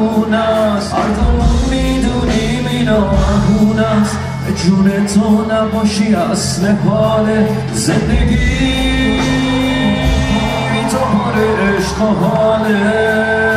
مهون است هر می‌دونیم اینا مهون به جون تو نباشی اصل حال زندگی. تو حال عشق و حاله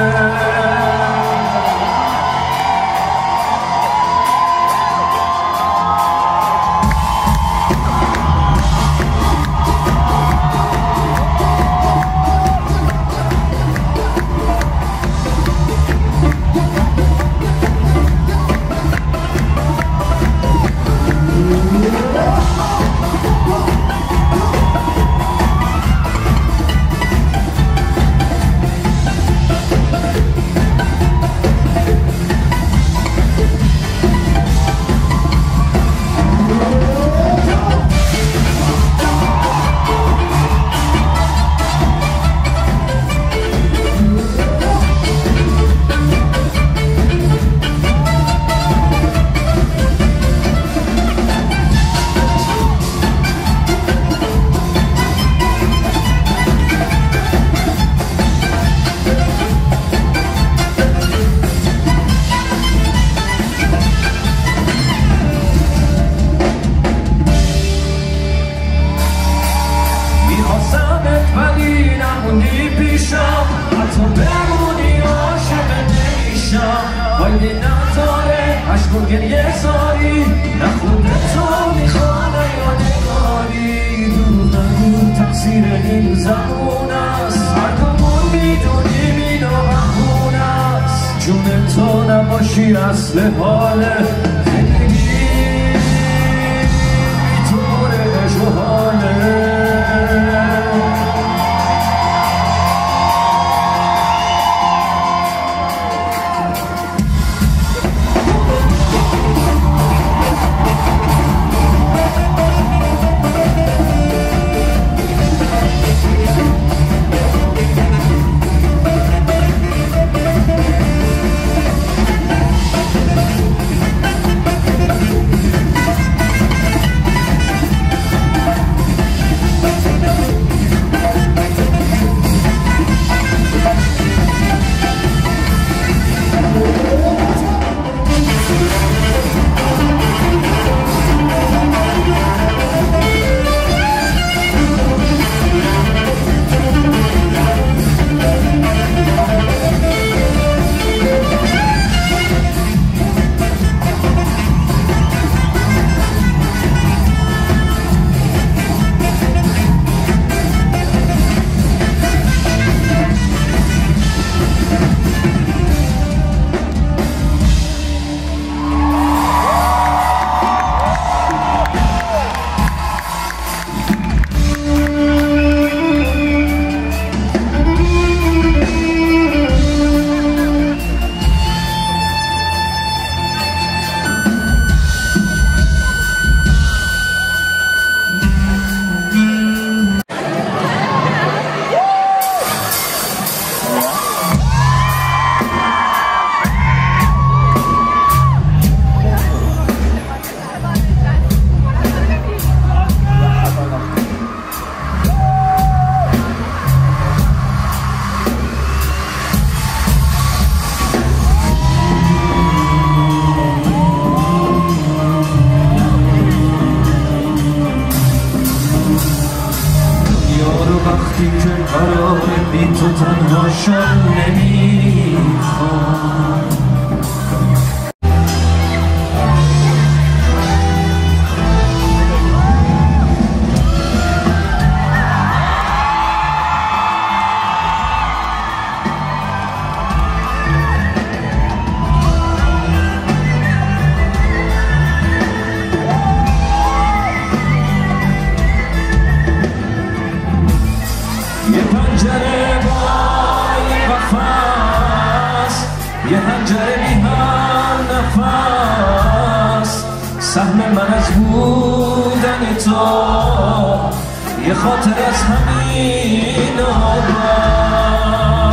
یه خاطر از همین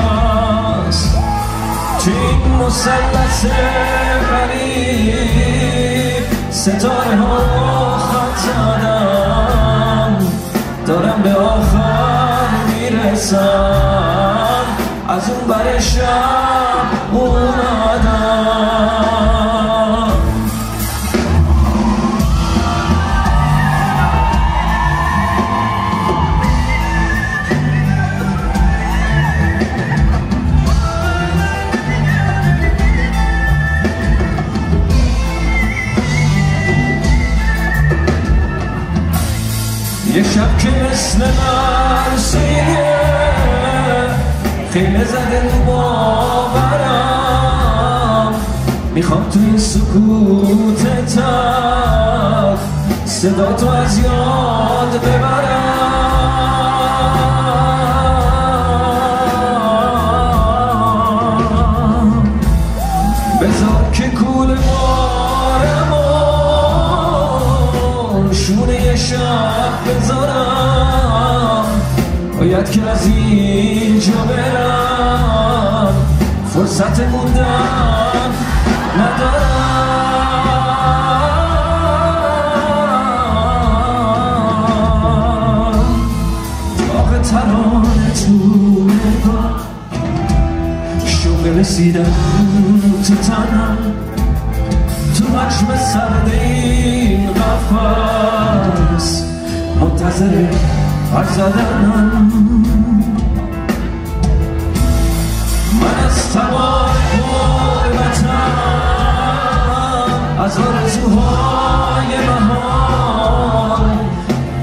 آباست تو این مسلس غریب ستاره ها خط زدم دارم به آخر می‌رسم. از اون بر شب اومدم شب که مثل مرسیه خیلی زده رو باورم. می‌خوام تو این سکوت تر صدا تو از یاد ببرم. بذار که کول بارمون شونه شب بذارم. باید که از اینجا برم. فرصت موندن ندارم. داغ ترانه تو نگاه شوق رسیدن تو تنم. تو حجم سرد این قفص منتظر حرف زدنم من از تمام قربتم از آرزوهای بهار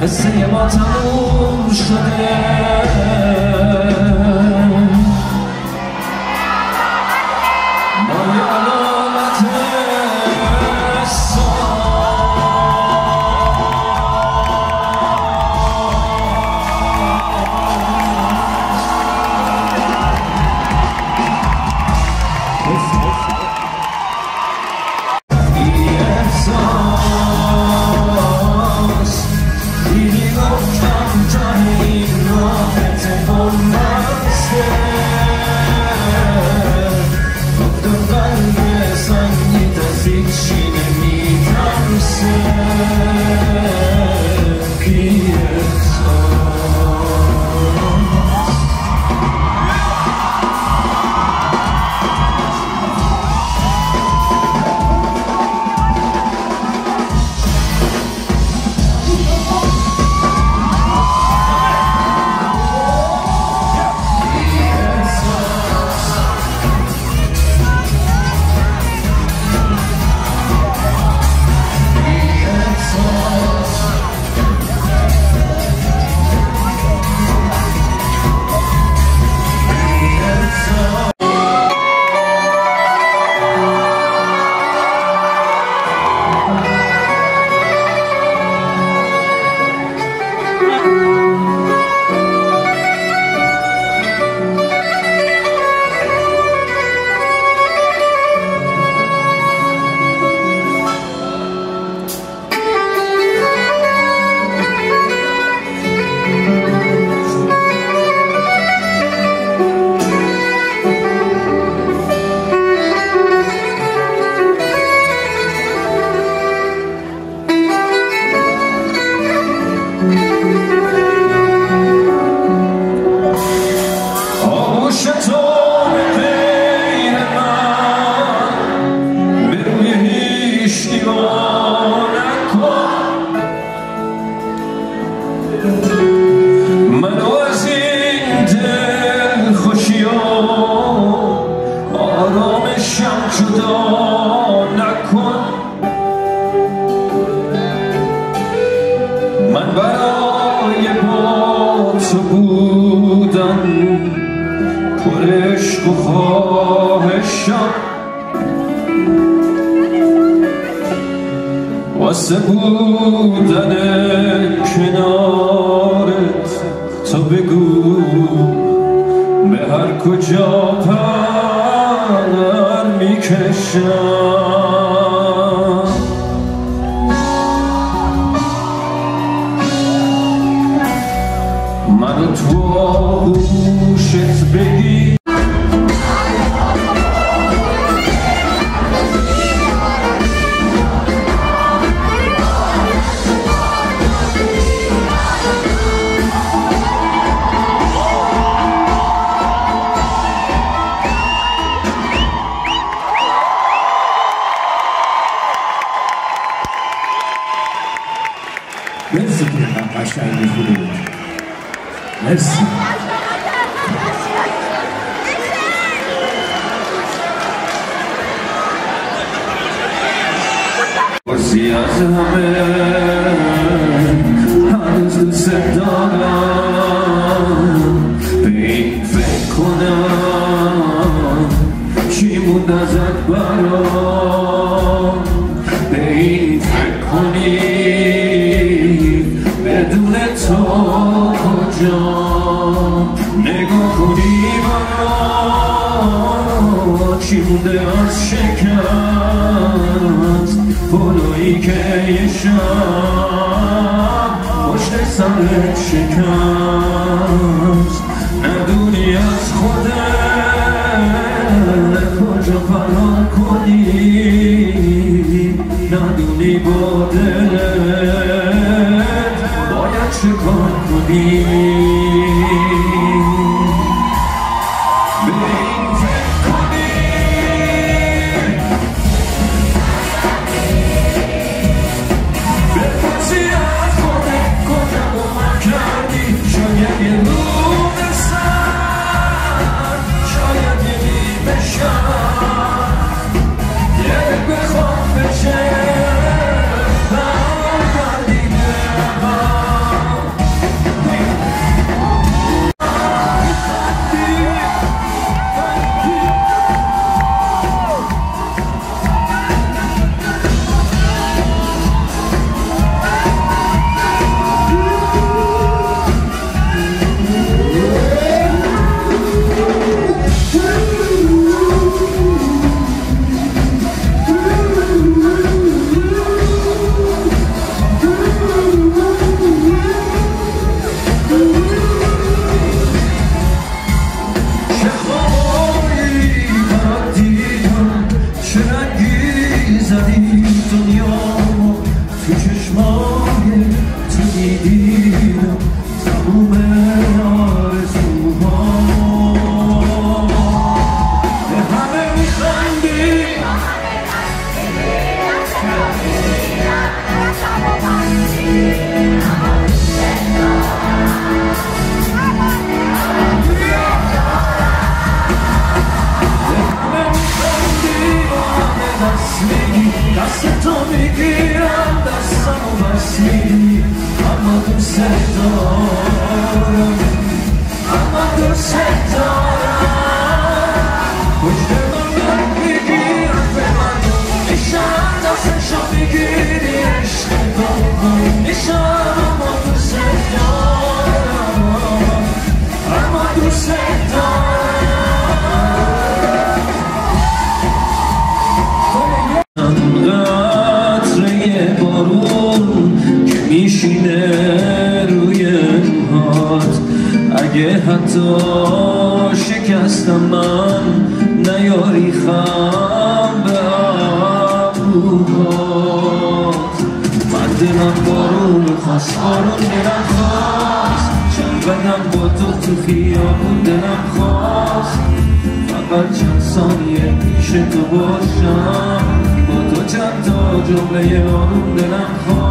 قصه ما تموم شده. خواهشم واسه بودن کنارت تو بگو به هر کجا پر می‌کشم. دوست دارم به این فکر کنم چی بود ازت برام به این فکر کنی بدون تو کجا نگاه کنی برام چی مونده از شکست که یه شب پشت سرت شکست. ندونی از خودت کجا فرار کنی؟ ندونی با دلت باید چه کار کنی؟ دوست دارم اگه حتی شکستم من نیاری خم به ابروهات من دلم بارون خواست بارون دلم خواست. چند بدم با تو تو خیابون دلم خواست. فقط چند ثانیه پیش تو باشم. با تو چند تا جمله آروم دلم خواست.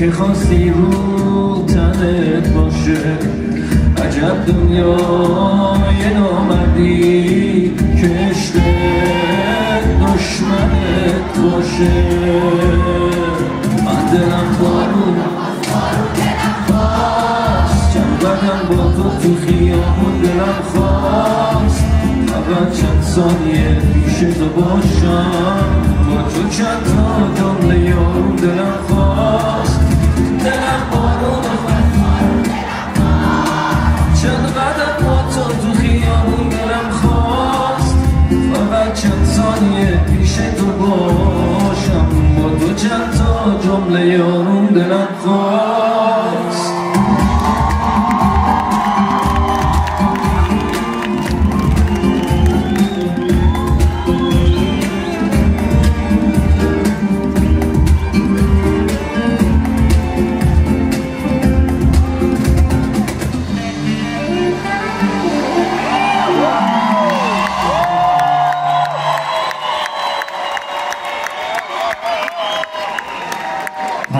که خواستی رو تنت باشه عجب دنیای نامردی که عشق میشه من دلم چند بدم با تو تو خیابون دلم خواست. فقط چند ثانیه پیش تو باشم. با تو چند تا جمله یارون دلم پیش تو باشم. با تو چند تا جمله یارون دلم خواست.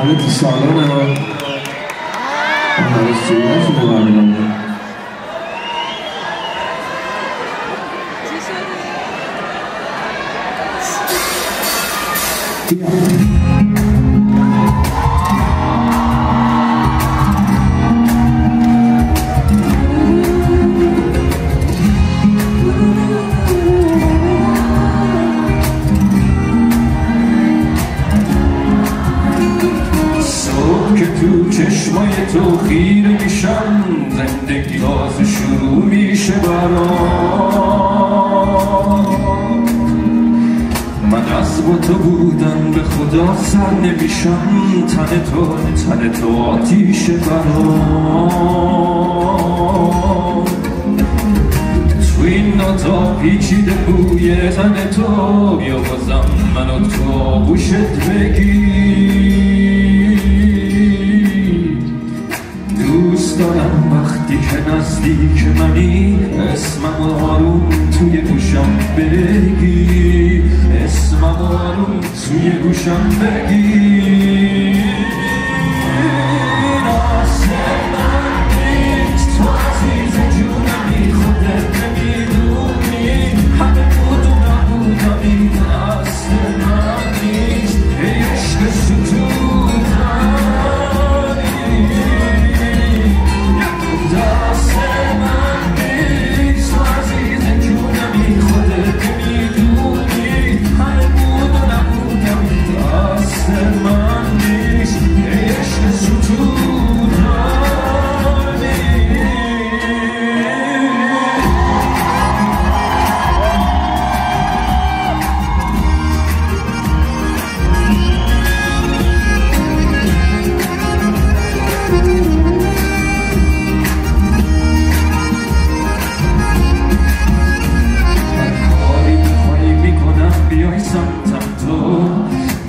همه تو سالن هم همه صورتشون رو برمیدن تو خیره میشم زندگی باز شروع میشه برام. من از با تو بودن به خدا سر نمیشم تن تو تن تو آتیش برام. تو این نوتا پیچیده بوی تن تو بیا بازم منو تو آغوشت بگیر. دارم وقتی که نزدیک منی اسمم آروم توی گوشم بگی. اسمم آروم توی گوشم بگی.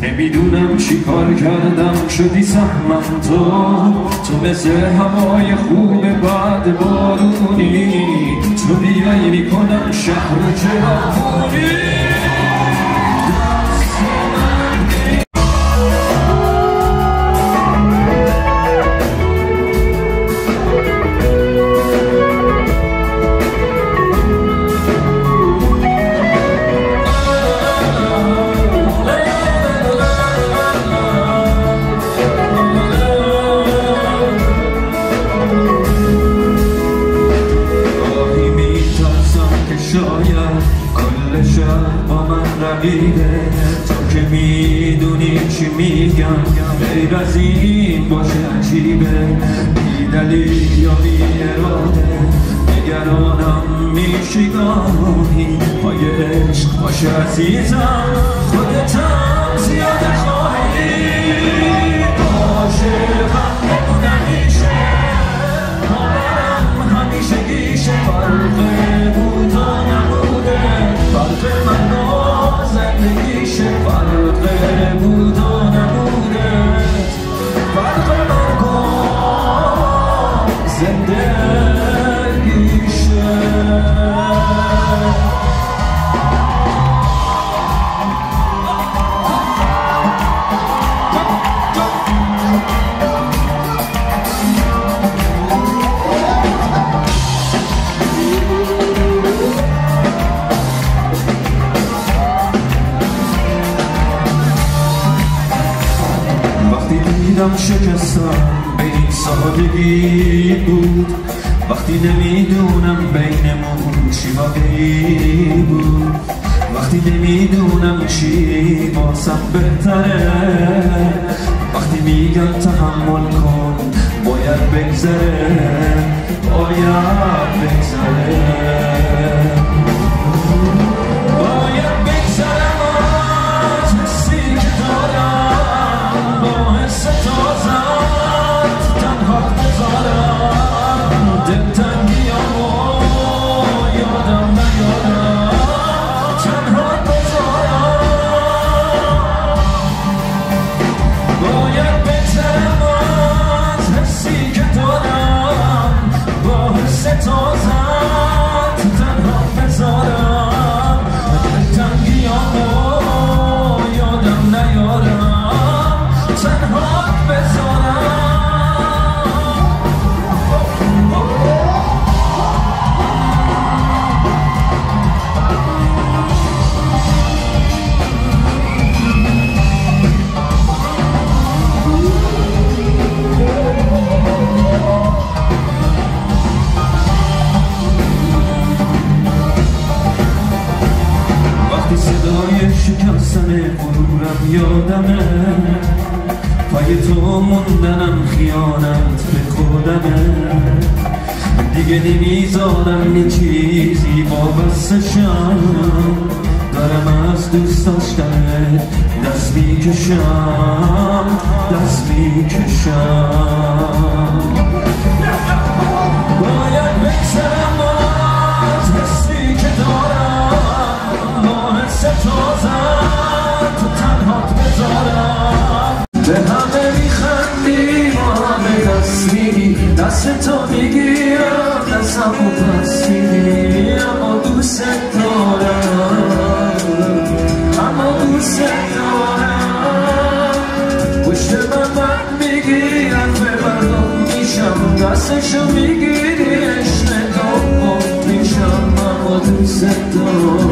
نمی‌دونم چی کار کردم. شدی سهمم تو. تو مثل هوای خوب بعد بارونی. تو بیای می‌کنم شهر چراغونی رقیبه تو که می‌دونی چی میگم غیر از این باشه عجیبه. بی دلیل یا بی اراده نگرانم میشی گاهی پای عشق باشه عزیزم خودتم زیاده خواهی. عاشقم بمون همیشه باورم همیشه. گیشه دوست داشتن دست می‌کشم دست می‌کشم باید بگذرم از حسی که دارم. با حس به همه میخندی با همه دست میگی دست تو می‌گیرم دستم و پس میگی دستشو می‌گیری عشق دوم میشم اما دوست دارم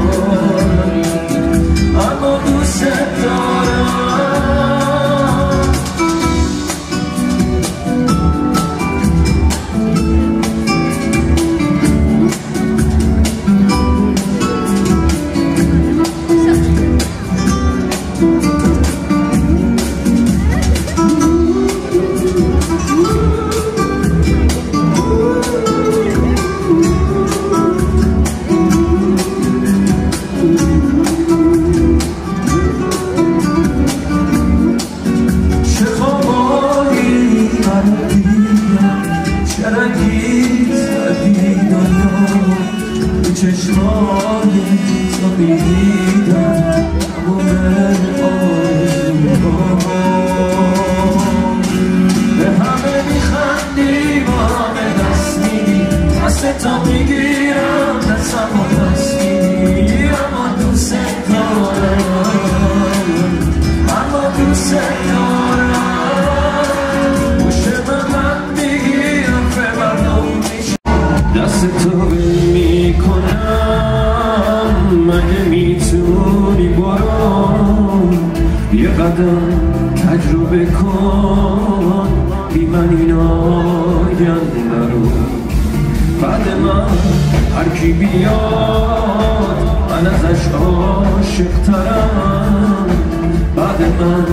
من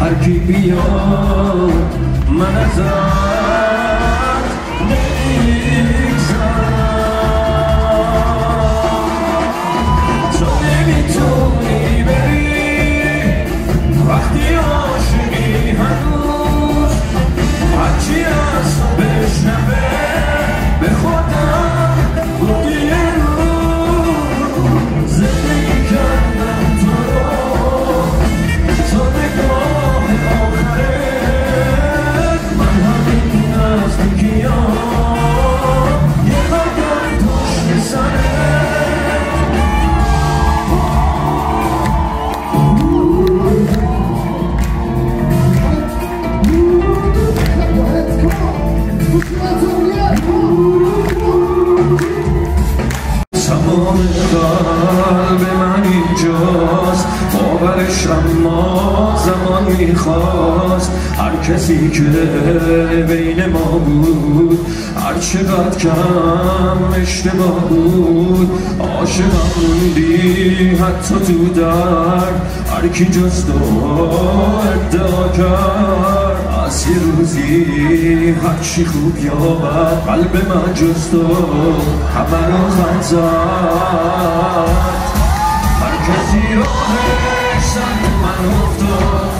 هر کی بیاد من از می‌خواست. هر کسی که بین ما بود هر چقدر کم اشتباه بود. عاشقم موندی حتی تو در هر کی جز تو ادعا کرد. از یه روزی هرچی خوب یا بد قلب من جز تو همه رو خط زد. هر کسی راهش سمت من افتاد.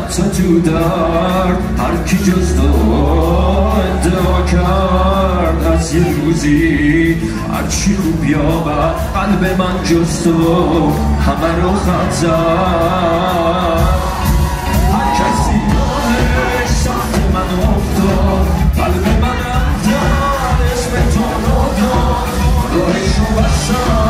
حتی هر کی جز تو ادعا کرد. از یه روزی هرچی خوب یا بد قلب من جز تو همه رو خط زد. هر کسی راهش سمت من افتاد قلب من رفتن اسم تو رو داد. راهشو بستم.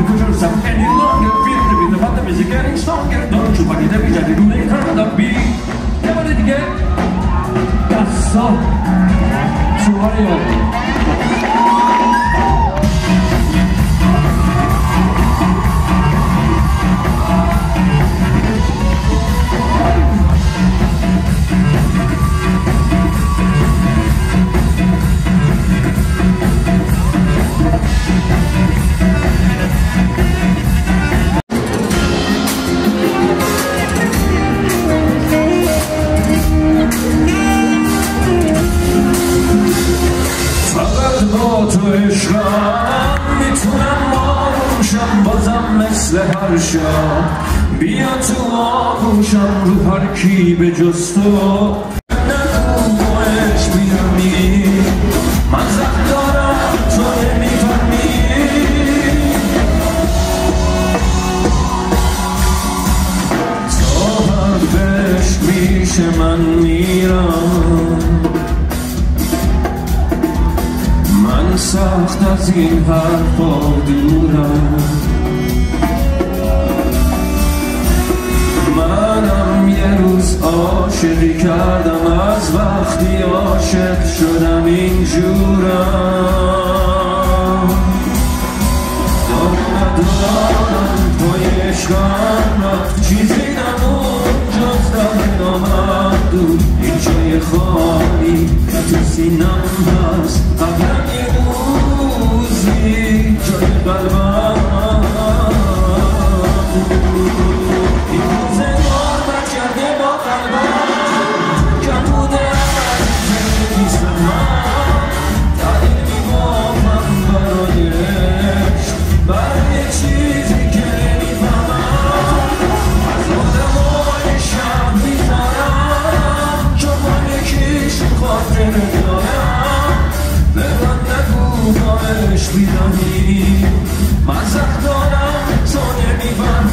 Çünkü koşursam any longer to bin the is getting stronger Don't you? Forget? Every time you turn make the beat Never did get? That's so. من میرم. من سخت از این حرفا دورم. منم یه روز عاشقی کردم از وقتی عاشق شدم اینجورم. دارم ندارم توی عشقم چیزی آمدو این جای خالی تو سینم هست. اگر یه روزی جای قلبم za którą, co nie mi wam